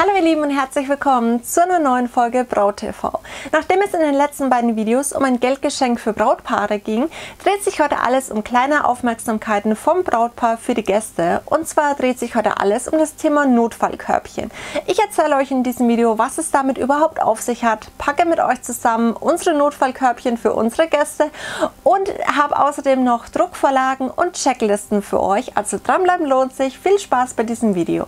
Hallo ihr Lieben und herzlich willkommen zu einer neuen Folge Braut TV. Nachdem es in den letzten beiden Videos um ein Geldgeschenk für Brautpaare ging, dreht sich heute alles um kleine Aufmerksamkeiten vom Brautpaar für die Gäste. Und zwar dreht sich heute alles um das Thema Notfallkörbchen. Ich erzähle euch in diesem Video, was es damit überhaupt auf sich hat, packe mit euch zusammen unsere Notfallkörbchen für unsere Gäste und habe außerdem noch Druckvorlagen und Checklisten für euch. Also dranbleiben lohnt sich. Viel Spaß bei diesem Video.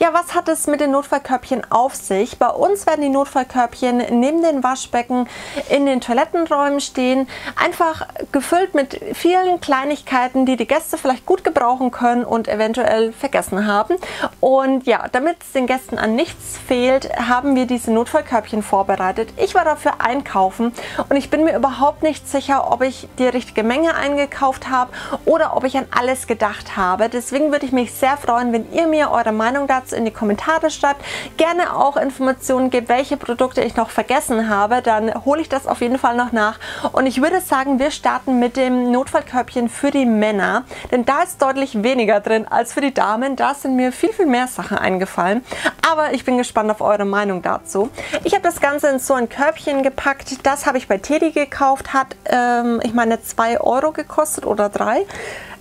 Ja, was hat es mit den Notfallkörbchen auf sich? Bei uns werden die Notfallkörbchen neben den Waschbecken in den Toilettenräumen stehen, einfach gefüllt mit vielen Kleinigkeiten, die die Gäste vielleicht gut gebrauchen können und eventuell vergessen haben. Und ja, damit es den Gästen an nichts fehlt, haben wir diese Notfallkörbchen vorbereitet. Ich war dafür einkaufen und ich bin mir überhaupt nicht sicher, ob ich die richtige Menge eingekauft habe oder ob ich an alles gedacht habe. Deswegen würde ich mich sehr freuen, wenn ihr mir eure Meinung dazu in die Kommentare schreibt. Gerne auch Informationen gebt, welche Produkte ich noch vergessen habe. Dann hole ich das auf jeden Fall noch nach. Und ich würde sagen, wir starten mit dem Notfallkörbchen für die Männer. Denn da ist deutlich weniger drin als für die Damen. Da sind mir viel, viel mehr Sachen eingefallen. Aber ich bin gespannt auf eure Meinung dazu. Ich habe das Ganze in so ein Körbchen gepackt. Das habe ich bei Teddy gekauft. Hat, ähm, ich meine, 2 Euro gekostet oder 3.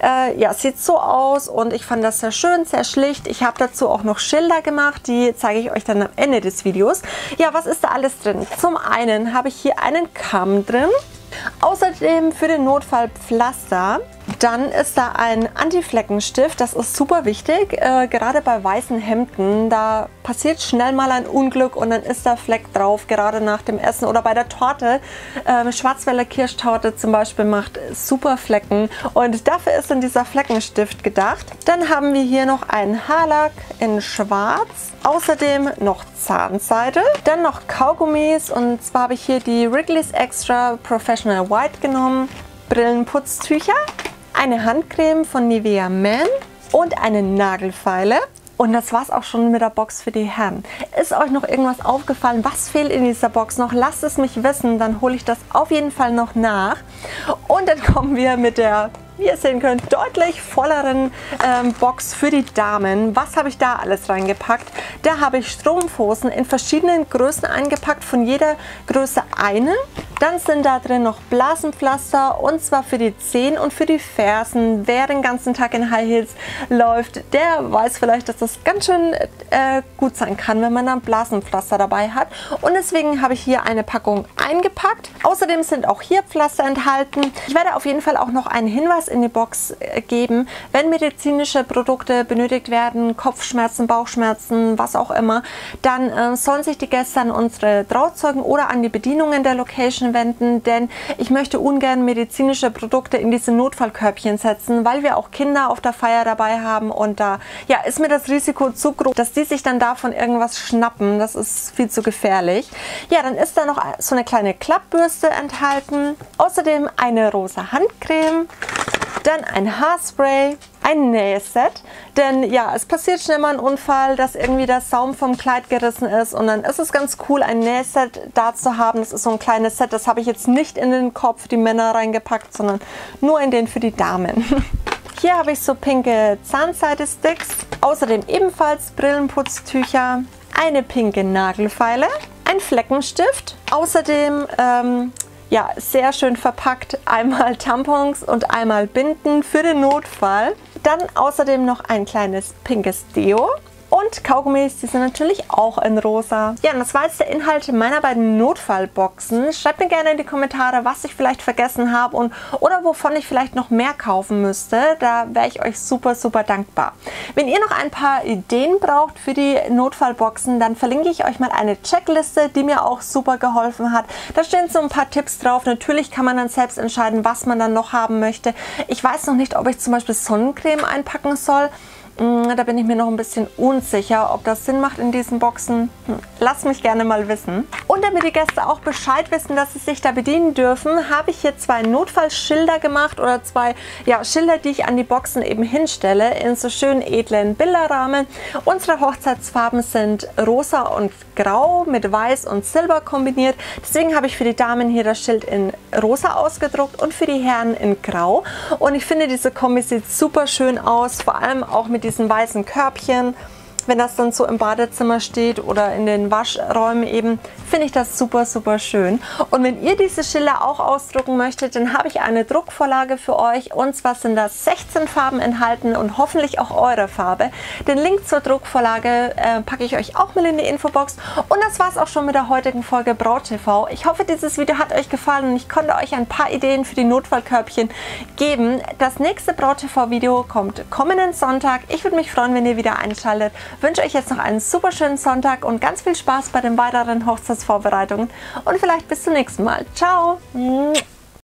Äh, ja, sieht so aus und ich fand das sehr schön, sehr schlicht. Ich habe dazu auch noch Schilder gemacht, die zeige ich euch dann am Ende des Videos. Ja, was ist da alles drin? Zum einen habe ich hier einen Kamm drin. Außerdem für den Notfall Pflaster. Dann ist da ein Anti-Fleckenstift, das ist super wichtig, äh, gerade bei weißen Hemden, da passiert schnell mal ein Unglück und dann ist da Fleck drauf, gerade nach dem Essen. Oder bei der Torte. Äh, Schwarzwälder Kirschtorte zum Beispiel macht super Flecken. Und dafür ist dann dieser Fleckenstift gedacht. Dann haben wir hier noch einen Haarlack in schwarz, außerdem noch Zahnseide, dann noch Kaugummis. Und zwar habe ich hier die Wrigley's Extra Professional White genommen, Brillenputztücher, eine Handcreme von Nivea Man und eine Nagelfeile. Und das war es auch schon mit der Box für die Herren. Ist euch noch irgendwas aufgefallen? Was fehlt in dieser Box noch? Lasst es mich wissen, dann hole ich das auf jeden Fall noch nach. Und dann kommen wir mit der wie ihr sehen könnt, deutlich volleren ähm, Box für die Damen. Was habe ich da alles reingepackt? Da habe ich Strumpfhosen in verschiedenen Größen eingepackt, von jeder Größe eine. Dann sind da drin noch Blasenpflaster und zwar für die Zehen und für die Fersen. Wer den ganzen Tag in High Heels läuft, der weiß vielleicht, dass das ganz schön äh, gut sein kann, wenn man dann Blasenpflaster dabei hat. Und deswegen habe ich hier eine Packung eingepackt. Außerdem sind auch hier Pflaster enthalten. Ich werde auf jeden Fall auch noch einen Hinweis in die Box äh, geben, wenn medizinische Produkte benötigt werden, Kopfschmerzen, Bauchschmerzen, was auch immer, dann äh, sollen sich die Gäste an unsere Trauzeugen oder an die Bedienungen der Location wenden, denn ich möchte ungern medizinische Produkte in diese Notfallkörbchen setzen, weil wir auch Kinder auf der Feier dabei haben und da ja, ist mir das Risiko zu groß, dass die sich dann davon irgendwas schnappen. Das ist viel zu gefährlich. Ja, dann ist da noch so eine kleine Klappbürste enthalten. Außerdem eine rosa Handcreme. Dann ein Haarspray, ein Nähset, denn ja, es passiert schnell mal ein Unfall, dass irgendwie der Saum vom Kleid gerissen ist und dann ist es ganz cool, ein Nähset da zu haben. Das ist so ein kleines Set, das habe ich jetzt nicht in den Korb für die Männer reingepackt, sondern nur in den für die Damen. Hier habe ich so pinke Zahnseide-Sticks, außerdem ebenfalls Brillenputztücher, eine pinke Nagelfeile, ein Fleckenstift, außerdem ähm, ja, sehr schön verpackt. Einmal Tampons und einmal Binden für den Notfall. Dann außerdem noch ein kleines pinkes Deo und Kaugummis, die sind natürlich auch in rosa. Ja, und das war jetzt der Inhalt meiner beiden Notfallboxen. Schreibt mir gerne in die Kommentare, was ich vielleicht vergessen habe und oder wovon ich vielleicht noch mehr kaufen müsste. Da wäre ich euch super, super dankbar. Wenn ihr noch ein paar Ideen braucht für die Notfallboxen, dann verlinke ich euch mal eine Checkliste, die mir auch super geholfen hat. Da stehen so ein paar Tipps drauf. Natürlich kann man dann selbst entscheiden, was man dann noch haben möchte. Ich weiß noch nicht, ob ich zum Beispiel Sonnencreme einpacken soll da bin ich mir noch ein bisschen unsicher, ob das Sinn macht in diesen Boxen. Hm, Lass mich gerne mal wissen. Und damit die Gäste auch Bescheid wissen, dass sie sich da bedienen dürfen, habe ich hier zwei Notfallschilder gemacht oder zwei ja, Schilder, die ich an die Boxen eben hinstelle in so schönen edlen Bilderrahmen. Unsere Hochzeitsfarben sind rosa und grau mit weiß und silber kombiniert. Deswegen habe ich für die Damen hier das Schild in rosa ausgedruckt und für die Herren in grau. Und ich finde, diese Kombi sieht super schön aus, vor allem auch diesen weißen Körbchen wenn das dann so im Badezimmer steht oder in den Waschräumen eben, finde ich das super, super schön. Und wenn ihr diese Schilder auch ausdrucken möchtet, dann habe ich eine Druckvorlage für euch. Und zwar sind da 16 Farben enthalten und hoffentlich auch eure Farbe. Den Link zur Druckvorlage äh, packe ich euch auch mal in die Infobox. Und das war es auch schon mit der heutigen Folge Braut TV. Ich hoffe, dieses Video hat euch gefallen und ich konnte euch ein paar Ideen für die Notfallkörbchen geben. Das nächste Braut TV Video kommt kommenden Sonntag. Ich würde mich freuen, wenn ihr wieder einschaltet wünsche euch jetzt noch einen super schönen Sonntag und ganz viel Spaß bei den weiteren Hochzeitsvorbereitungen und vielleicht bis zum nächsten Mal. Ciao!